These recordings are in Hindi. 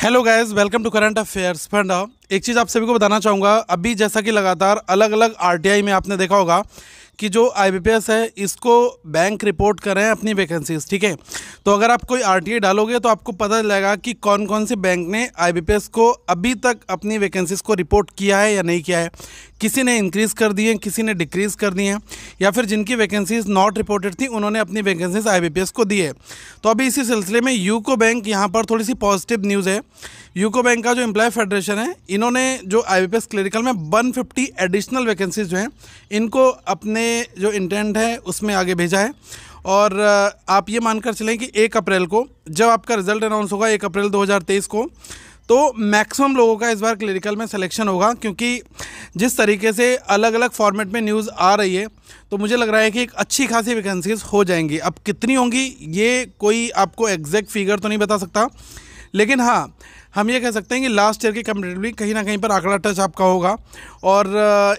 Hello guys welcome to current affairs funda एक चीज़ आप सभी को बताना चाहूँगा। अभी जैसा कि लगातार अलग अलग आरटीआई में आपने देखा होगा कि जो आईबीपीएस है, इसको बैंक रिपोर्ट कर रहे हैं अपनी वैकेंसीज ठीक है? तो अगर आप कोई आरटीआई डालोगे तो आपको पता चलेगा कि कौन कौन से बैंक ने आईबीपीएस को अभी तक अपनी वैकेंसीज को रिपोर्ट किया है या नहीं किया है। किसी ने इंक्रीज़ कर दिए किसी ने डिक्रीज़ कर दिए या फिर जिनकी वैकेंसीज नॉट रिपोर्टेड थी, उन्होंने अपनी वैकेंसीज आईबीपीएस को दी है। तो अभी इसी सिलसिले में यूको बैंक यहाँ पर थोड़ी सी पॉजिटिव न्यूज़ है। यूको बैंक का जो एम्प्लॉय फेडरेशन है, इन्होंने जो आई क्लिनिकल में 150 एडिशनल वैकेंसीज जो हैं, इनको अपने जो इंटेंट है, उसमें आगे भेजा है। और, आप ये मानकर चलें कि एक अप्रैल को, जब आपका रिज़ल्ट अनाउंस होगा, एक अप्रैल 2023 को तो मैक्सिमम लोगों का इस बार क्लिनिकल में सिलेक्शन होगा, क्योंकि जिस तरीके से अलग अलग फॉर्मेट में न्यूज़ आ रही है तो मुझे लग रहा है कि एक अच्छी खासी वैकेंसीज हो जाएँगी। अब कितनी होंगी, ये कोई आपको एग्जैक्ट फिगर तो नहीं बता सकता। लेकिन हाँ हम ये कह सकते हैं कि लास्ट ईयर के कंपेरेटिवली कहीं ना कहीं पर आंकड़ा टच आपका होगा। और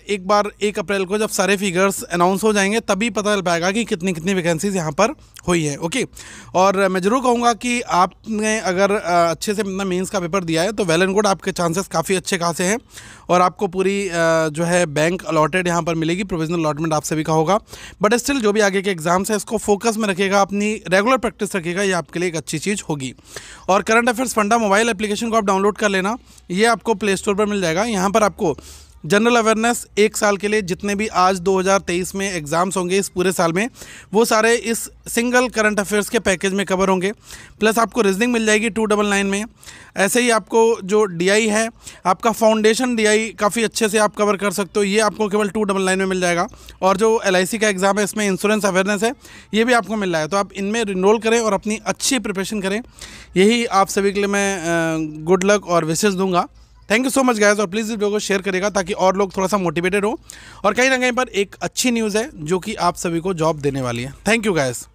एक बार एक अप्रैल को जब सारे फिगर्स अनाउंस हो जाएँगे, तभी पता चल पाएगा कि कितनी कितनी वैकेंसीज यहाँ पर हुई है ओके और मैं ज़रूर कहूँगा कि आपने अगर अच्छे से अपना मीन्स का पेपर दिया है तो वेल एंड गुड आपके चांसेस काफ़ी अच्छे खासे हैं। और आपको पूरी जो है बैंक अलॉटेड यहाँ पर मिलेगी प्रोविजनल अलॉटमेंट आप सभी का होगा। बट स्टिल जो भी आगे के एग्ज़ाम्स है, इसको फोकस में रखेगा अपनी रेगुलर प्रैक्टिस रखेगा ये आपके लिए एक अच्छी चीज़ होगी। और current affairs funda mobile application को आप डाउनलोड कर लेना, ये आपको प्ले स्टोर पर मिल जाएगा। यहाँ पर आपको जनरल अवेयरनेस एक साल के लिए जितने भी आज 2023 में एग्ज़ाम्स होंगे इस पूरे साल में, वो सारे इस सिंगल करंट अफेयर्स के पैकेज में कवर होंगे। प्लस आपको रीजनिंग मिल जाएगी टू डबल नाइन में। ऐसे ही आपको जो डीआई है, आपका फाउंडेशन डीआई काफ़ी अच्छे से आप कवर कर सकते हो। ये आपको केवल टू डबल नाइन में मिल जाएगा। और जो LIC का एग्ज़ाम है, इसमें इंश्योरेंस अवेयरनेस है, ये भी आपको मिल रहा है। तो आप इनमें इनरोल करें और अपनी अच्छी प्रिपरेशन करें। यही आप सभी के लिए मैं गुड लक और विशेष दूँगा। Thank you so much guys और प्लीज़ इस वीडियो को शेयर करेगा ताकि और लोग थोड़ा सा मोटिवेटेड हो। और कहीं ना कहीं पर एक अच्छी न्यूज़ है, जो कि आप सभी को जॉब देने वाली है। Thank you guys